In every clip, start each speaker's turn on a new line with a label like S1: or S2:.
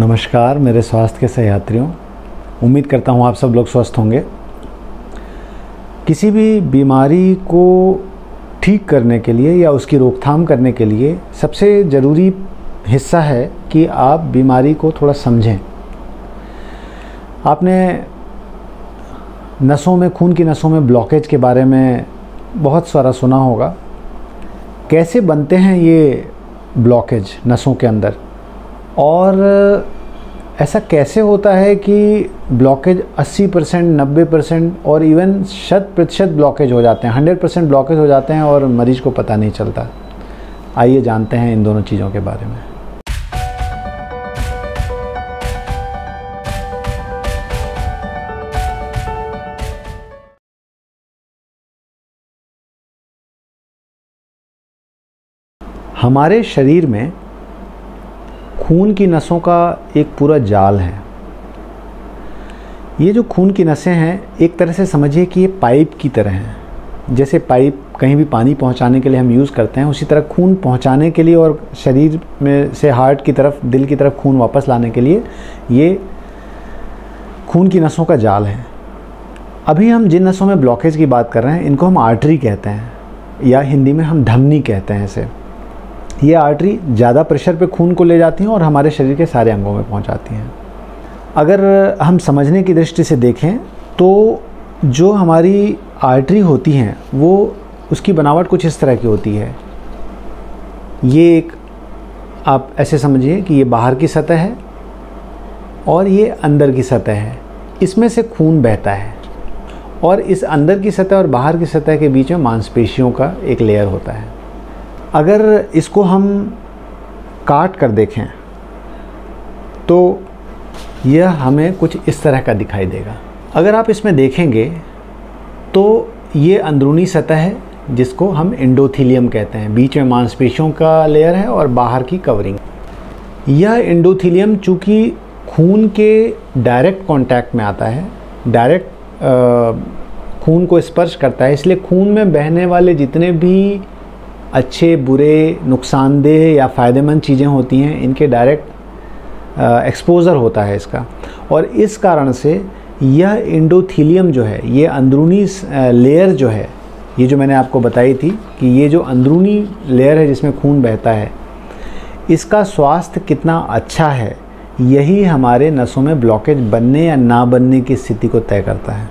S1: नमस्कार, मेरे स्वास्थ्य के सहयात्रियों। उम्मीद करता हूँ आप सब लोग स्वस्थ होंगे। किसी भी बीमारी को ठीक करने के लिए या उसकी रोकथाम करने के लिए सबसे ज़रूरी हिस्सा है कि आप बीमारी को थोड़ा समझें। आपने नसों में, खून की नसों में ब्लॉकेज के बारे में बहुत सारा सुना होगा। कैसे बनते हैं ये ब्लॉकेज नसों के अंदर? और ऐसा कैसे होता है कि ब्लॉकेज 80 परसेंट, नब्बे परसेंट और इवन शत प्रतिशत ब्लॉकेज हो जाते हैं? 100 परसेंट ब्लॉकेज हो जाते हैं और मरीज़ को पता नहीं चलता। आइए जानते हैं इन दोनों चीज़ों के बारे में। हमारे शरीर में खून की नसों का एक पूरा जाल है। ये जो खून की नसें हैं, एक तरह से समझिए कि ये पाइप की तरह हैं। जैसे पाइप कहीं भी पानी पहुँचाने के लिए हम यूज़ करते हैं, उसी तरह खून पहुँचाने के लिए और शरीर में से हार्ट की तरफ़, दिल की तरफ़ खून वापस लाने के लिए ये खून की नसों का जाल है। अभी हम जिन नसों में ब्लॉकेज की बात कर रहे हैं, इनको हम आर्टरी कहते हैं या हिंदी में हम धमनी कहते हैं इसे। ये आर्टरी ज़्यादा प्रेशर पे खून को ले जाती हैं और हमारे शरीर के सारे अंगों में पहुंचाती हैं। अगर हम समझने की दृष्टि से देखें तो जो हमारी आर्टरी होती हैं, वो उसकी बनावट कुछ इस तरह की होती है। ये एक, आप ऐसे समझिए कि ये बाहर की सतह है और ये अंदर की सतह है। इसमें से खून बहता है और इस अंदर की सतह और बाहर की सतह के बीच में मांसपेशियों का एक लेयर होता है। अगर इसको हम काट कर देखें तो यह हमें कुछ इस तरह का दिखाई देगा। अगर आप इसमें देखेंगे तो ये अंदरूनी सतह है, जिसको हम इंडोथीलियम कहते हैं। बीच में मांसपेशियों का लेयर है और बाहर की कवरिंग यह इंडोथीलियम चूँकि खून के डायरेक्ट कांटेक्ट में आता है डायरेक्ट खून को स्पर्श करता है, इसलिए खून में बहने वाले जितने भी अच्छे, बुरे, नुकसानदेह या फ़ायदेमंद चीज़ें होती हैं, इनके डायरेक्ट एक्सपोज़र होता है इसका। और इस कारण से यह इंडोथीलियम जो है, ये अंदरूनी लेयर जो है, ये जो मैंने आपको बताई थी कि ये जो अंदरूनी लेयर है जिसमें खून बहता है, इसका स्वास्थ्य कितना अच्छा है, यही हमारे नसों में ब्लॉकेज बनने या ना बनने की स्थिति को तय करता है।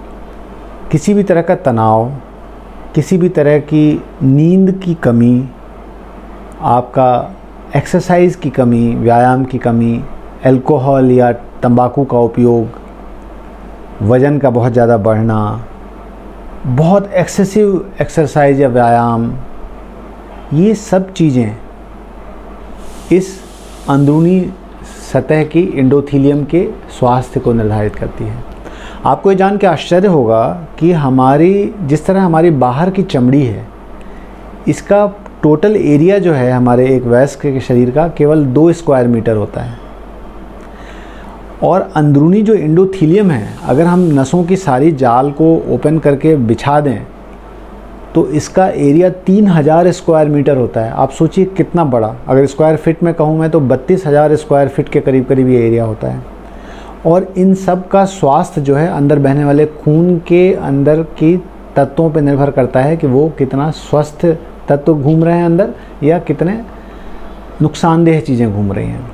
S1: किसी भी तरह का तनाव किसी भी तरह की नींद की कमी, आपका एक्सरसाइज की कमी, व्यायाम की कमी अल्कोहल या तंबाकू का उपयोग, वज़न का बहुत ज़्यादा बढ़ना, बहुत एक्सेसिव एक्सरसाइज या व्यायाम, ये सब चीज़ें इस अंदरूनी सतह की इंडोथीलियम के स्वास्थ्य को निर्धारित करती है। आपको ये जान के आश्चर्य होगा कि हमारी, जिस तरह हमारी बाहर की चमड़ी है, इसका टोटल एरिया जो है हमारे एक वयस्क के शरीर का केवल दो स्क्वायर मीटर होता है। और अंदरूनी जो इंडोथीलियम है, अगर हम नसों की सारी जाल को ओपन करके बिछा दें तो इसका एरिया तीन हज़ार स्क्वायर मीटर होता है। आप सोचिए कितना बड़ा। अगर स्क्वायर फिट में कहूँ मैं तो बत्तीस हज़ार स्क्वायर फिट के करीब करीब ये एरिया होता है। और इन सब का स्वास्थ्य जो है अंदर बहने वाले खून के अंदर की तत्वों पर निर्भर करता है कि वो कितना स्वस्थ तत्व घूम रहे हैं अंदर या कितने नुकसानदेह चीज़ें घूम रही हैं।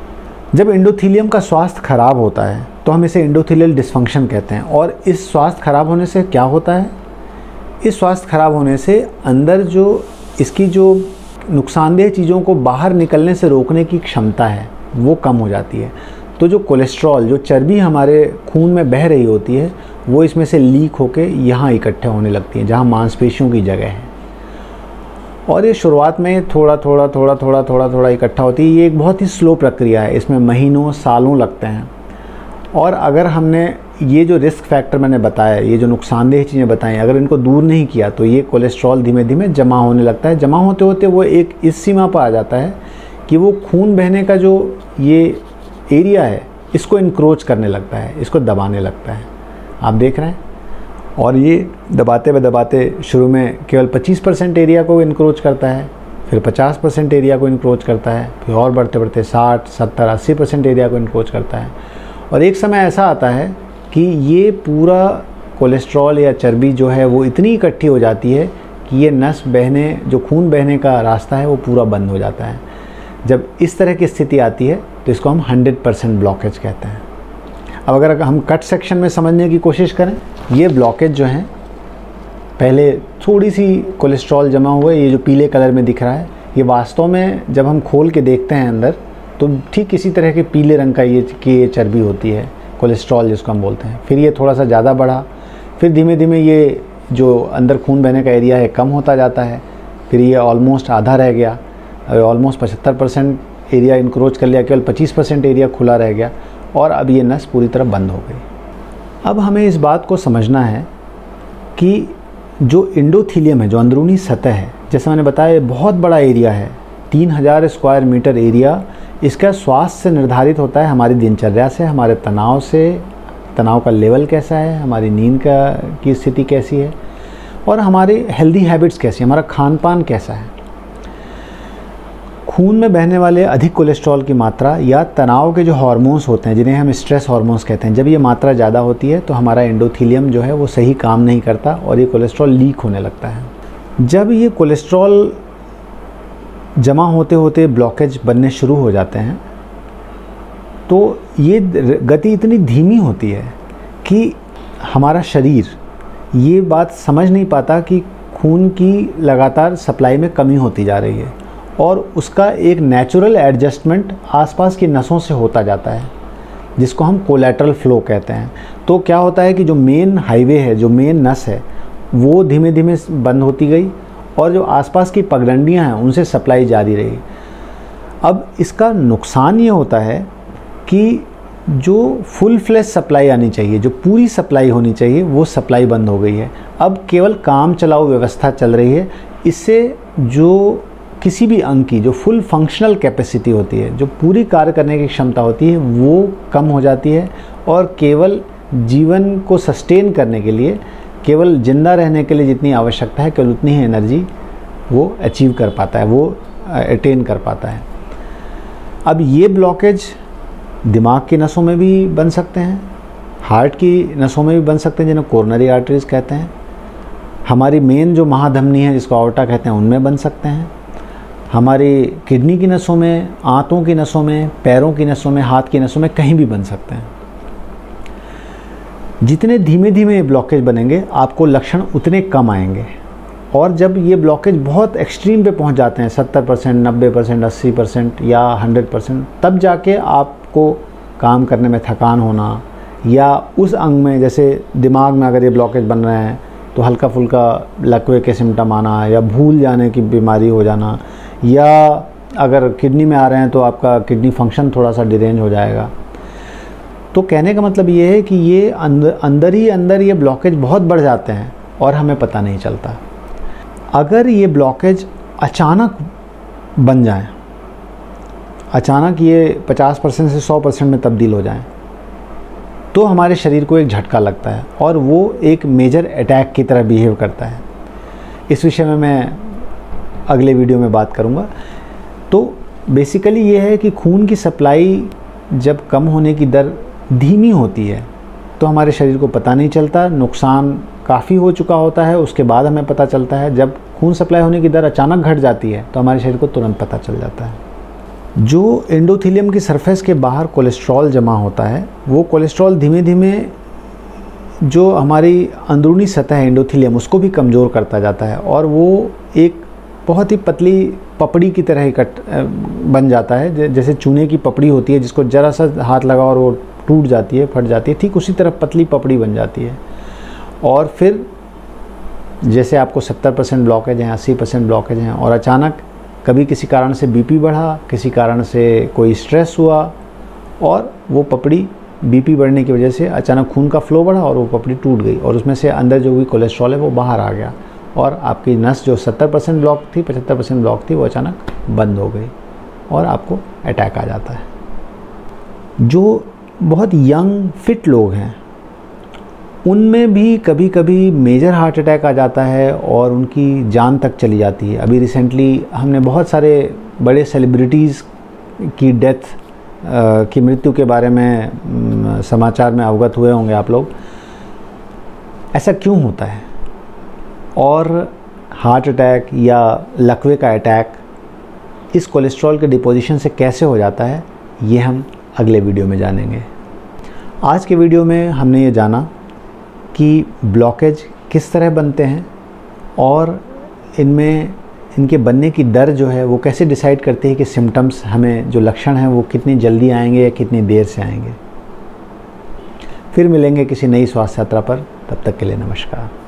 S1: जब इंडोथीलियम का स्वास्थ्य खराब होता है तो हम इसे इंडोथीलियल डिस्फंक्शन कहते हैं। और इस स्वास्थ्य खराब होने से क्या होता है? इस स्वास्थ्य खराब होने से अंदर जो इसकी जो नुकसानदेह चीज़ों को बाहर निकलने से रोकने की क्षमता है, वो कम हो जाती है। तो जो कोलेस्ट्रॉल, जो चर्बी हमारे खून में बह रही होती है, वो इसमें से लीक होके यहाँ इकट्ठे होने लगती हैं, जहाँ मांसपेशियों की जगह है। और ये शुरुआत में थोड़ा थोड़ा थोड़ा थोड़ा थोड़ा थोड़ा इकट्ठा होती है। ये एक बहुत ही स्लो प्रक्रिया है। इसमें महीनों, सालों लगते हैं। और अगर हमने ये जो रिस्क फैक्टर मैंने बताया, ये जो नुकसानदेह चीज़ें बताई, अगर इनको दूर नहीं किया तो ये कोलेस्ट्रॉल धीमे धीमे जमा होने लगता है। जमा होते होते वो एक इस सीमा पर आ जाता है कि वो खून बहने का जो ये एरिया है इसको इनक्रोच करने लगता है इसको दबाने लगता है। आप देख रहे हैं? और ये दबाते व दबाते शुरू में केवल 25 परसेंट एरिया को इनक्रोच करता है फिर 50 परसेंट एरिया को इनक्रोच करता है फिर और बढ़ते बढ़ते 60, 70, 80 परसेंट एरिया को इनक्रोच करता है। और एक समय ऐसा आता है कि ये पूरा कोलेस्ट्रॉल या चर्बी जो है वो इतनी इकट्ठी हो जाती है कि ये नस बहने जो खून बहने का रास्ता है वो पूरा बंद हो जाता है। जब इस तरह की स्थिति आती है तो इसको हम 100 परसेंट ब्लॉकेज कहते हैं। अब अगर हम कट सेक्शन में समझने की कोशिश करें, ये ब्लॉकेज जो हैं, पहले थोड़ी सी कोलेस्ट्रॉल जमा हुआ है, ये जो पीले कलर में दिख रहा है, ये वास्तव में जब हम खोल के देखते हैं अंदर तो ठीक इसी तरह के पीले रंग का ये, की ये चर्बी होती है कोलेस्ट्रॉल जिसको हम बोलते हैं। फिर ये थोड़ा सा ज़्यादा बढ़ा, फिर धीमे धीमे ये जो अंदर खून बहने का एरिया है, कम होता जाता है, फिर ये ऑलमोस्ट आधा रह गया ऑलमोस्ट पचहत्तर परसेंट एरिया इंक्रोच कर लिया, केवल पच्चीस परसेंट एरिया खुला रह गया और अब ये नस पूरी तरह बंद हो गई। अब हमें इस बात को समझना है कि जो इंडोथीलियम है, जो अंदरूनी सतह है, जैसे मैंने बताया बहुत बड़ा एरिया है, तीन हज़ार स्क्वायर मीटर एरिया इसका स्वास्थ्य से निर्धारित होता है हमारी दिनचर्या से, हमारे तनाव से, तनाव का लेवल कैसा है, हमारी नींद का, की स्थिति कैसी है, और हमारे हेल्दी हैबिट्स कैसी है, हमारा खान पान कैसा है। खून में बहने वाले अधिक कोलेस्ट्रॉल की मात्रा या तनाव के जो हार्मोन्स होते हैं, जिन्हें हम स्ट्रेस हार्मोन्स कहते हैं, जब ये मात्रा ज़्यादा होती है तो हमारा एंडोथीलियम जो है, वो सही काम नहीं करता और ये कोलेस्ट्रॉल लीक होने लगता है। जब ये कोलेस्ट्रॉल जमा होते होते ब्लॉकेज बनने शुरू हो जाते हैं तो ये गति इतनी धीमी होती है कि हमारा शरीर ये बात समझ नहीं पाता कि खून की लगातार सप्लाई में कमी होती जा रही है। और उसका एक नेचुरल एडजस्टमेंट आसपास की नसों से होता जाता है, जिसको हम कोलेट्रल फ्लो कहते हैं। तो क्या होता है कि जो मेन हाईवे है, जो मेन नस है, वो धीमे धीमे बंद होती गई और जो आसपास की पगडंडियाँ हैं, उनसे सप्लाई जारी रही। अब इसका नुकसान ये होता है कि जो फुल फ्लैश सप्लाई आनी चाहिए, जो पूरी सप्लाई होनी चाहिए, वो सप्लाई बंद हो गई है। अब केवल काम चलाओ व्यवस्था चल रही है। इससे जो किसी भी अंग की जो फुल फंक्शनल कैपेसिटी होती है, जो पूरी कार्य करने की क्षमता होती है, वो कम हो जाती है और केवल जीवन को सस्टेन करने के लिए, केवल ज़िंदा रहने के लिए जितनी आवश्यकता है, केवल उतनी ही एनर्जी वो अचीव कर पाता है, वो अटेन कर पाता है। अब ये ब्लॉकेज दिमाग की नसों में भी बन सकते हैं हार्ट की नसों में भी बन सकते हैं, जिन्हें कोरोनरी आर्टरीज कहते हैं। हमारी मेन जो महाधमनी है, जिसको आवटा कहते हैं, उनमें बन सकते हैं। हमारी किडनी की नसों में, आंतों की नसों में, पैरों की नसों में, हाथ की नसों में कहीं भी बन सकते हैं। जितने धीमे धीमे ये ब्लॉकेज बनेंगे, आपको लक्षण उतने कम आएँगे। और जब ये ब्लॉकेज बहुत एक्सट्रीम पे पहुँच जाते हैं, सत्तर परसेंट, नब्बे परसेंट, अस्सी परसेंट या हंड्रेड परसेंट, तब जाके आपको काम करने में थकान होना या उस अंग में, जैसे दिमाग में अगर ये ब्लॉकेज बन रहे हैं तो हल्का फुल्का लकवे के सिम्टम आना या भूल जाने की बीमारी हो जाना या अगर किडनी में आ रहे हैं तो आपका किडनी फ़ंक्शन थोड़ा सा डिरेंज हो जाएगा। तो कहने का मतलब ये है कि ये अंदर अंदर ही अंदर ये ब्लॉकेज बहुत बढ़ जाते हैं और हमें पता नहीं चलता। अगर ये ब्लॉकेज अचानक बन जाए, अचानक ये 50 परसेंट से 100 परसेंट में तब्दील हो जाए तो हमारे शरीर को एक झटका लगता है और वो एक मेजर अटैक की तरह बिहेव करता है। इस विषय में मैं अगले वीडियो में बात करूँगा। तो बेसिकली ये है कि खून की सप्लाई जब कम होने की दर धीमी होती है तो हमारे शरीर को पता नहीं चलता, नुकसान काफ़ी हो चुका होता है, उसके बाद हमें पता चलता है। जब खून सप्लाई होने की दर अचानक घट जाती है तो हमारे शरीर को तुरंत पता चल जाता है। जो एंडोथीलियम की सरफेस के बाहर कोलेस्ट्रॉल जमा होता है, वो कोलेस्ट्रॉल धीमे धीमे जो हमारी अंदरूनी सतह है एंडोथीलियम उसको भी कमज़ोर करता जाता है और वो एक बहुत ही पतली पपड़ी की तरह इकट बन जाता है। जैसे चूने की पपड़ी होती है, जिसको ज़रा सा हाथ लगा और वो टूट जाती है, फट जाती है, ठीक उसी तरह पतली पपड़ी बन जाती है। और फिर, जैसे आपको 70 परसेंट ब्लॉकेज हैं 80 परसेंट ब्लॉकेज हैं और अचानक कभी किसी कारण से बीपी बढ़ा, किसी कारण से कोई स्ट्रेस हुआ, और वो पपड़ी बीपी बढ़ने की वजह से अचानक खून का फ्लो बढ़ा और वो पपड़ी टूट गई, और उसमें से अंदर जो भी कोलेस्ट्रॉल है, वो बाहर आ गया। और आपकी नस जो 70 परसेंट ब्लॉक थी 75 परसेंट ब्लॉक थी, वो अचानक बंद हो गई और आपको अटैक आ जाता है। जो बहुत यंग, फिट लोग हैं, उनमें भी कभी कभी मेजर हार्ट अटैक आ जाता है और उनकी जान तक चली जाती है। अभी रिसेंटली हमने बहुत सारे बड़े सेलिब्रिटीज़ की डेथ की मृत्यु के बारे में, समाचार में अवगत हुए होंगे आप लोग। ऐसा क्यों होता है? और हार्ट अटैक या लकवे का अटैक इस कोलेस्ट्रॉल के डिपोजिशन से कैसे हो जाता है, ये हम अगले वीडियो में जानेंगे। आज के वीडियो में हमने ये जाना कि ब्लॉकेज किस तरह बनते हैं और इनमें, इनके बनने की दर जो है, वो कैसे डिसाइड करती है कि सिम्टम्स हमें, जो लक्षण हैं, वो कितनी जल्दी आएँगे या कितनी देर से आएँगे। फिर मिलेंगे किसी नई स्वास्थ्य यात्रा पर, तब तक के लिए नमस्कार।